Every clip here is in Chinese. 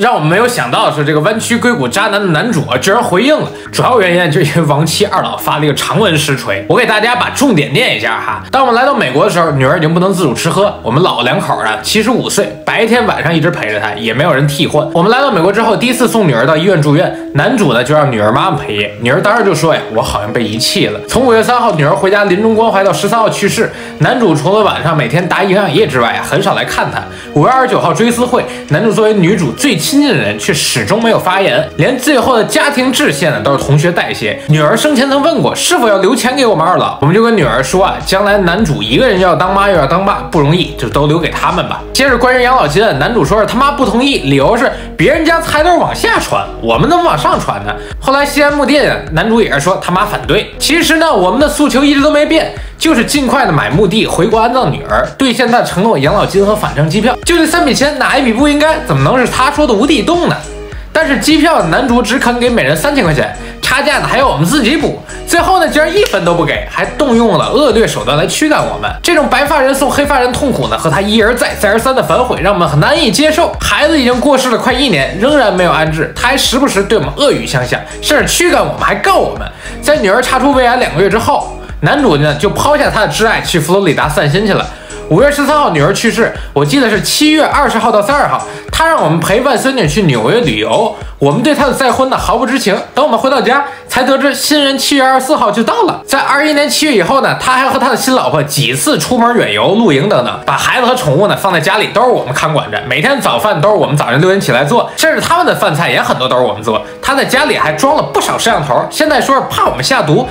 让我们没有想到的是，这个弯曲硅谷渣男的男主啊，居然回应了。主要原因就是因为亡妻二老发了一个长文实锤。我给大家把重点念一下哈。当我们来到美国的时候，女儿已经不能自主吃喝。我们老两口啊，七十五岁，白天晚上一直陪着她，也没有人替换。我们来到美国之后，第一次送女儿到医院住院，男主呢就让女儿妈妈陪夜。女儿当时就说呀，我好像被遗弃了。从五月三号女儿回家临终关怀到十三号去世，男主除了晚上每天打营养液之外啊，很少来看她。五月二十九号追思会，男主作为女主最亲亲近的人，却始终没有发言，连最后的家庭致谢呢，都是同学代谢。女儿生前曾问过，是否要留钱给我们二老，我们就跟女儿说啊，将来男主一个人要当妈又要当爸不容易，就都留给他们吧。接着关于养老金，男主说是他妈不同意，理由是别人家财都是往下传，我们怎么往上传呢？后来西安墓地，男主也是说他妈反对。其实呢，我们的诉求一直都没变。就是尽快的买墓地，回国安葬女儿，兑现他承诺，养老金和返程机票，就这三笔钱哪一笔不应该？怎么能是他说的无底洞呢？但是机票男主只肯给每人三千块钱，差价呢还要我们自己补，最后呢竟然一分都不给，还动用了恶劣手段来驱赶我们。这种白发人送黑发人痛苦呢，和他一而再再而三的反悔，让我们很难以接受。孩子已经过世了快一年，仍然没有安置，他还时不时对我们恶语相向，甚至驱赶我们，还告我们。在女儿查出胃癌两个月之后。男主呢，就抛下他的挚爱去佛罗里达散心去了。五月十三号，女儿去世，我记得是七月二十号到三十号，他让我们陪外孙女去纽约旅游。我们对他的再婚呢毫不知情。等我们回到家，才得知新人七月二十四号就到了。在二一年七月以后呢，他还和他的新老婆几次出门远游、露营等等，把孩子和宠物呢放在家里都是我们看管着。每天早饭都是我们早上六点起来做，甚至他们的饭菜也很多都是我们做。他在家里还装了不少摄像头，现在说是怕我们下毒，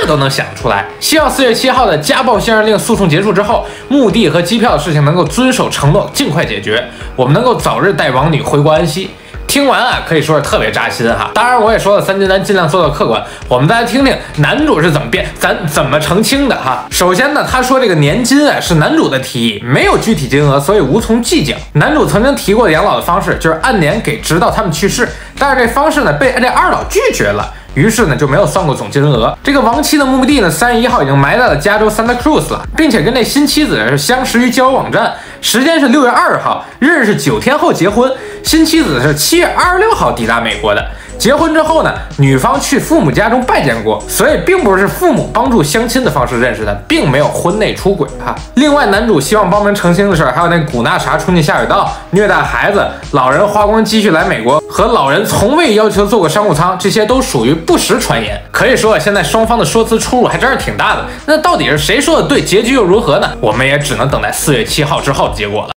这都能想出来。希望四月七号的家暴限制令诉讼结束之后，墓地和机票的事情能够遵守承诺，尽快解决，我们能够早日带王女回国安息。听完啊，可以说是特别扎心哈。当然，我也说了，三金咱尽量做到客观。我们再来听听男主是怎么变，咱怎么澄清的哈。首先呢，他说这个年金啊是男主的提议，没有具体金额，所以无从计较。男主曾经提过养老的方式，就是按年给，直到他们去世。但是这方式呢被这二老拒绝了，于是呢就没有算过总金额。这个亡妻的墓地呢，三月一号已经埋在了加州 Santa Cruz 了，并且跟那新妻子是相识于交友网站，时间是六月二号，认识九天后结婚。新妻子是七月二十六号抵达美国的。结婚之后呢，女方去父母家中拜见过，所以并不是父母帮助相亲的方式认识的，并没有婚内出轨哈。另外，男主希望帮忙澄清的事儿，还有那古纳啥冲进下水道、虐待孩子、老人花光积蓄来美国和老人从未要求坐过商务舱，这些都属于不实传言。可以说，现在双方的说辞出入还真是挺大的。那到底是谁说的对？结局又如何呢？我们也只能等待四月七号之后的结果了。